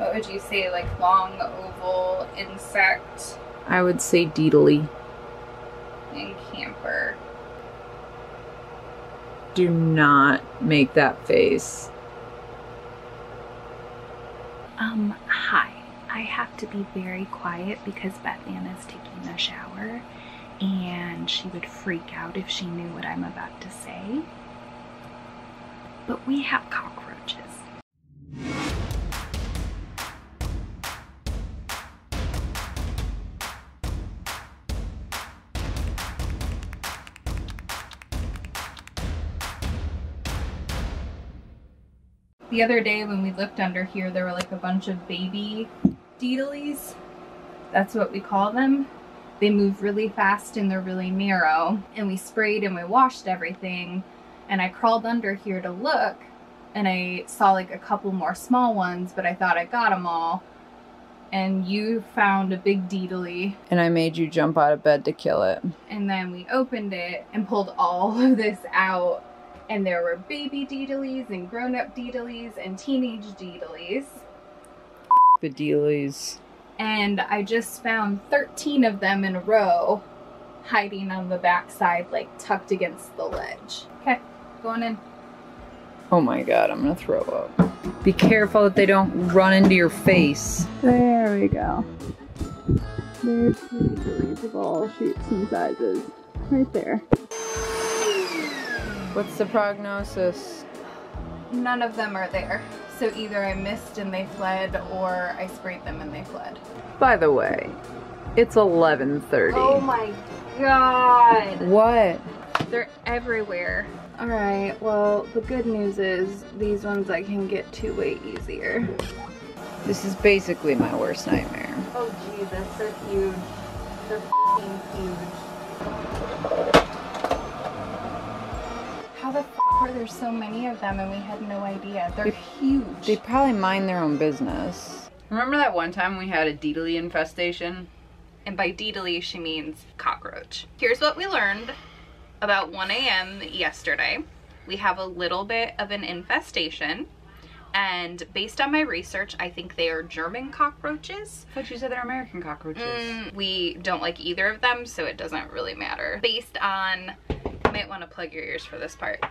What would you say, like long oval insect I would say Deedly. and camper? Do not make that face. Um, hi. I have to be very quiet because Beth Ann is taking a shower and she would freak out if she knew what I'm about to say. But we have cockroaches. The other day when we looked under here, there were like a bunch of baby deedlies. That's what we call them. They move really fast and they're really narrow. And we sprayed and we washed everything. And I crawled under here to look and I saw like a couple more small ones, but I thought I got them all. And you found a big deedly. And I made you jump out of bed to kill it. And then we opened it and pulled all of this out. And there were baby deedlies and grown up deedlies and teenage deedlies. The Deedlies. And I just found 13 of them in a row hiding on the backside, like tucked against the ledge. Okay, going in. Oh my god, I'm gonna throw up. Be careful that they don't run into your face. There we go. There's the deedlies of all shapes and sizes. Right there. What's the prognosis? None of them are there. So either I missed and they fled, or I sprayed them and they fled. By the way, it's 11:30. Oh my god! What? They're everywhere. Alright, well, the good news is these ones I can get to way easier. This is basically my worst nightmare. Oh Jesus, they're huge. They're f***ing huge. How the f*** are there so many of them and we had no idea? They're They- huge. They probably mind their own business. Remember that one time we had a Deedly infestation? and by deedly she means cockroach. Here's what we learned about 1 a.m. yesterday. We have a little bit of an infestation and based on my research, I think they are German cockroaches. But you said they're American cockroaches. Mm, we don't like either of them, so it doesn't really matter. Based on, you might want to plug your ears for this part.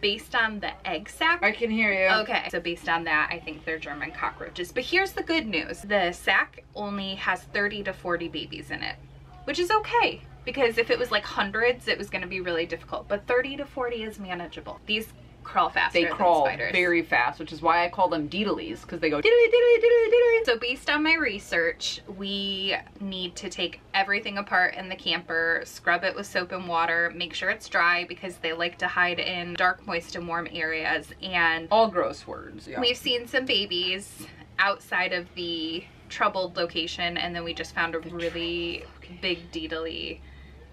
Based on the egg sac. I can hear you. Okay, so based on that, I think they're German cockroaches. But here's the good news. The sac only has 30 to 40 babies in it, which is okay. Because if it was like hundreds, it was gonna be really difficult. But 30 to 40 is manageable. These crawl faster They than crawl spiders. very fast, which is why I call them Deedlies, because they go diddly diddly diddly diddly. So based on my research, we need to take everything apart in the camper, scrub it with soap and water, make sure it's dry because they like to hide in dark, moist, and warm areas. And All gross words, yeah. we've seen some babies outside of the troubled location and then we just found a really big deedly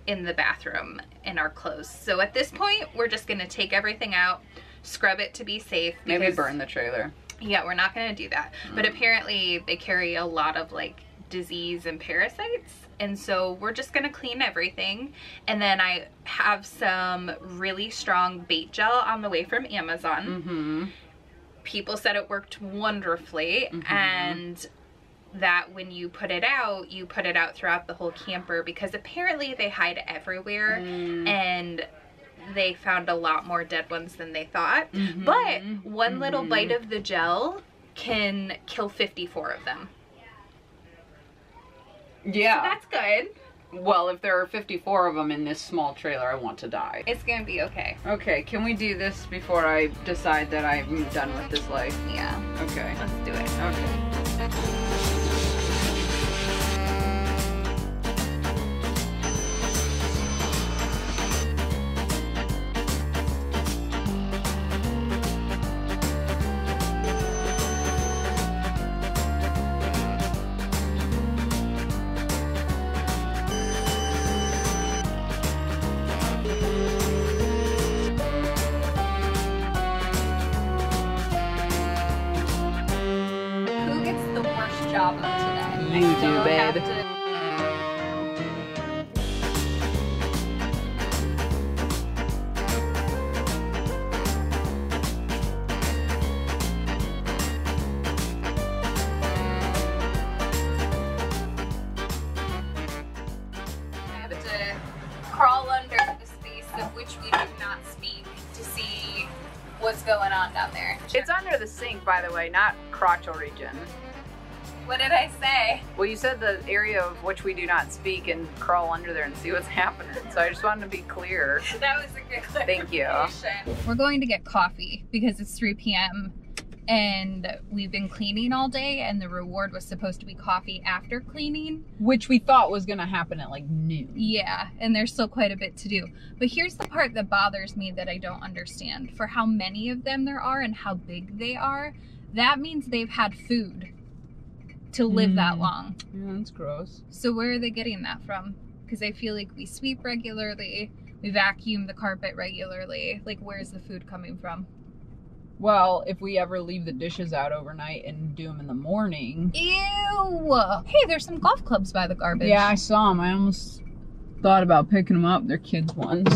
in the bathroom in our clothes. So at this point, we're just gonna take everything out, scrub it to be safe. Maybe burn the trailer. yeah, we're not gonna do that. But apparently they carry a lot of like disease and parasites. And so we're just gonna clean everything. And then I have some really strong bait gel on the way from Amazon. Mm-hmm. People said it worked wonderfully and that when you put it out, you put it out throughout the whole camper because apparently they hide everywhere mm. and they found a lot more dead ones than they thought. Mm-hmm. But one little mm-hmm. bite of the gel can kill 54 of them. Yeah. That's good. well, if there are 54 of them in this small trailer, I want to die. It's gonna be okay. Okay, can we do this before I decide that I'm done with this life? Yeah, Okay. let's do it. Okay. do, babe. crawl under the space of which we do not speak to see what's going on down there. It's under the sink, by the way, not crotchal region. What did I say? Well, you said the area of which we do not speak and crawl under there and see what's happening. So I just wanted to be clear. That was a good Thank you. We're going to get coffee because it's 3 p.m. and we've been cleaning all day and the reward was supposed to be coffee after cleaning. Which we thought was gonna happen at like noon. Yeah, and there's still quite a bit to do. But here's the part that bothers me that I don't understand. For how many of them there are and how big they are, that means they've had food to live that Mm. long. Yeah, that's gross. So where are they getting that from? Because I feel like we sweep regularly, we vacuum the carpet regularly. Like, where's the food coming from? Well, if we ever leave the dishes out overnight and do them in the morning. Ew! Hey, there's some golf clubs by the garbage. Yeah, I saw them. I almost thought about picking them up. They're kids' ones.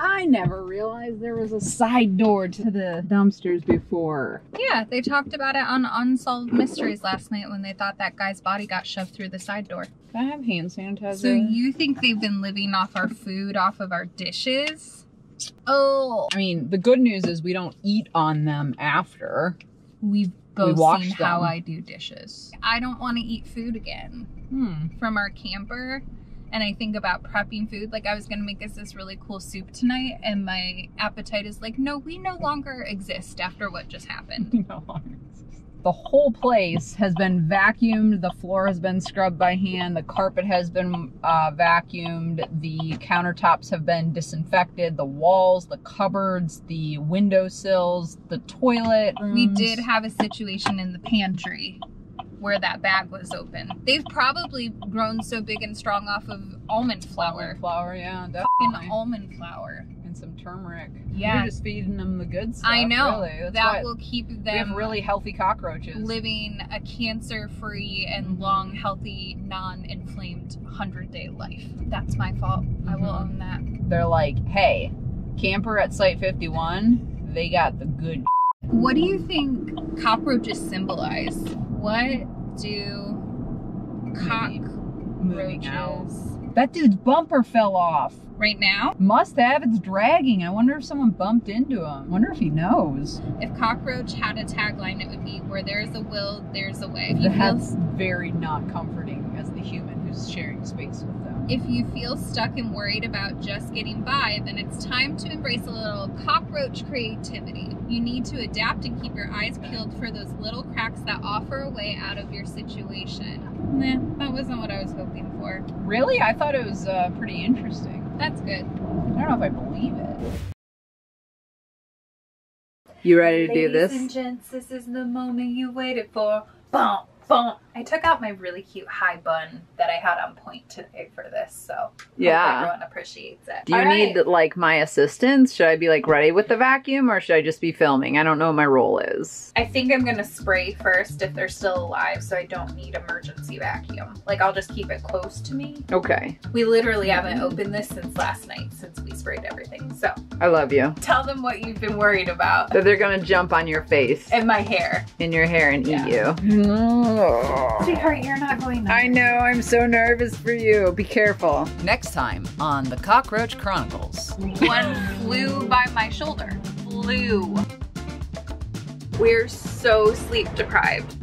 I never realized there was a side door to the dumpsters before. Yeah, they talked about it on Unsolved Mysteries last night when they thought that guy's body got shoved through the side door. Can I have hand sanitizer? So you think they've been living off our food, off of our dishes? Oh, I mean, the good news is we don't eat on them after. we've both wash seen how. I do dishes. I don't want to eat food again. Hmm. from our camper and I think about prepping food. Like I was gonna make us this really cool soup tonight, and my appetite is like, no, we no longer exist after what just happened. No The whole place has been vacuumed. The floor has been scrubbed by hand. The carpet has been uh, vacuumed. The countertops have been disinfected. The walls, the cupboards, the windowsills, the toilet. We did have a situation in the pantry where that bag was open. They've probably grown so big and strong off of almond flour. flour. Yeah, definitely. almond flour. and some turmeric. Yeah. You're just feeding them the good stuff. I know. Really. That will keep them. we have really healthy cockroaches. living a cancer free and long, healthy, non inflamed 100 day life. That's my fault. I will Mhm. own that. They're like, hey, camper at Site 51, they got the good. What do you think cockroaches symbolize? What do cockroaches That dude's bumper fell off. right now? Must have. It's dragging. I wonder if someone bumped into him. Wonder if he knows. If cockroach had a tagline, it would be "Where there's a will, there's a way." If you feel very not comforting as the human who's sharing space with them. If you feel stuck and worried about just getting by, then it's time to embrace a little cockroach creativity. You need to adapt and keep your eyes peeled for those little cracks that offer a way out of your situation. Nah, that wasn't what I was hoping for. Really? I thought it was uh, pretty interesting. That's good. I don't know if I believe it. You ready to do Ladies this? and gents, this is the moment you waited for. Bum, I took out my really cute high bun that I had on point today for this, so Yeah. everyone appreciates it. Do you All right. need like my assistance? Should I be like ready with the vacuum or should I just be filming? I don't know what my role is. I think I'm gonna spray first if they're still alive, so I don't need emergency vacuum. Like I'll just keep it close to me. Okay. We literally haven't opened this since last night, since we sprayed everything. So I love you. tell them what you've been worried about. That they're gonna jump on your face And my hair. in your hair and Yeah. eat you. Mm-hmm. Sweetheart, you're not going I know, I'm so nervous for you. Be careful. Next time on the Cockroach Chronicles. One flew by my shoulder. Flew. We're so sleep deprived